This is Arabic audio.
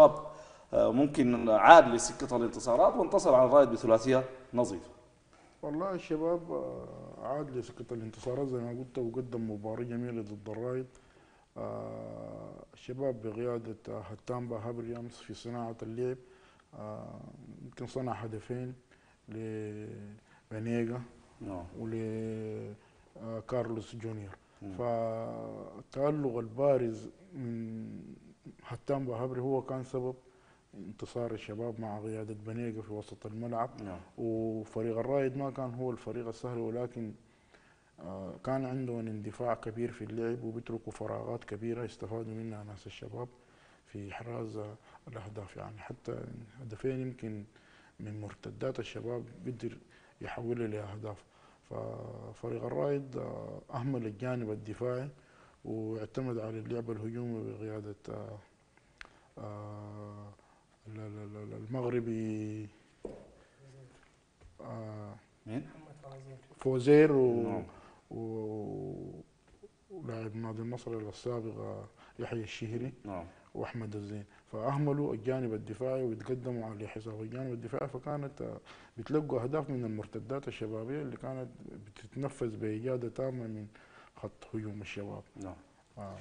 آه، ممكن عاد لسكة الانتصارات وانتصر على الرائد بثلاثية نظيفة. والله الشباب آه، عاد لسكة الانتصارات زي ما قلت وقدم مباراة جميلة ضد الرايد آه، الشباب بقيادة آه، هتان بهبري أمس في صناعة اللعب يمكن صنع هدفين لبنيجا نعم. ولكارلوس جونيور. فالتألق البارز من هتان بهبري هو كان سبب انتصار الشباب مع قيادة بنيجا في وسط الملعب. نعم. وفريق الرائد ما كان هو الفريق السهل ولكن آه، كان عندهم اندفاع كبير في اللعب وبيتركوا فراغات كبيرة يستفادوا منها ناس الشباب في إحراز آه، الأهداف. يعني حتى هدفين يمكن من مرتدات الشباب قدر يحولها لأهداف ففريق الرائد آه، أهمل الجانب الدفاعي واعتمد على اللعب الهجومي بقيادة آه، آه، ال- ال- ال- المغربي آه، مين؟ فوزير و... نعم. و... ولاعب نادي النصر السابق آه، يحيى الشهري نعم وأحمد الزين فأهملوا الجانب الدفاعي ويتقدموا على حساب الجانب الدفاعي فكانت آه، بتلقوا أهداف من المرتدات الشبابية اللي كانت بتتنفذ باجاده تامة من خط هجوم الشباب نعم آه.